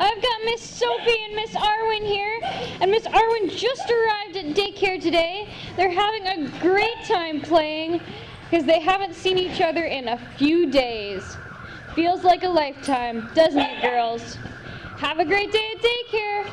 I've got Miss Sofie and Miss Arwen here, and Miss Arwen just arrived at daycare today. They're having a great time playing because they haven't seen each other in a few days. Feels like a lifetime, doesn't it, girls? Have a great day at daycare.